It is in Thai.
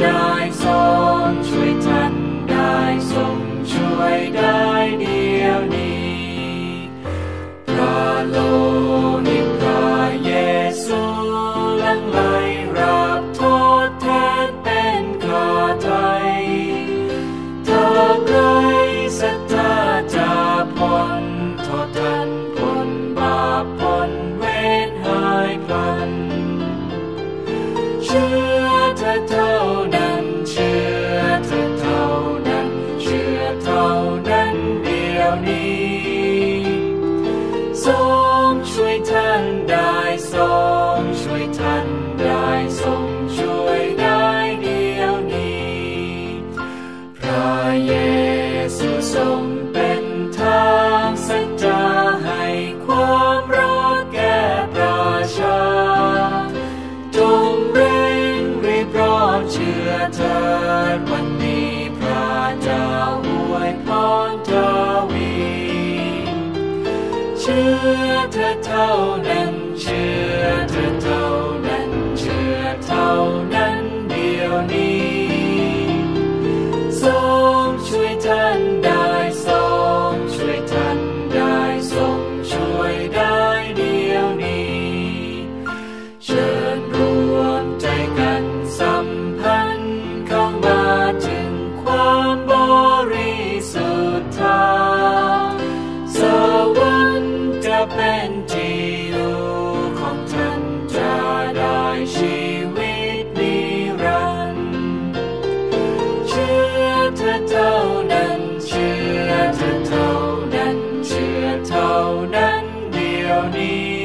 ได้ทรงช่วยท่านได้ทรงช่วยได้เดียวนี้พระโลหิตพระเยซูลังไหลรับโทษแทนเป็นข้าไทยถ้าใครศรัทธาจะพ้นโทษทันพ้นบาปพ้นเวรหายพลันเชื่อเธอ อเถิวันนี้พระเจ้าอวยพรทวีเชื่อเธอเท่านั้นเชื่อ เป็นที่อยู่ของท่นจะได้ชีวิตนิรันเชื่อเธอเท่านั้นเชื่อเธอเท่านั้นเชื่อเท่านั้นเดียวนี้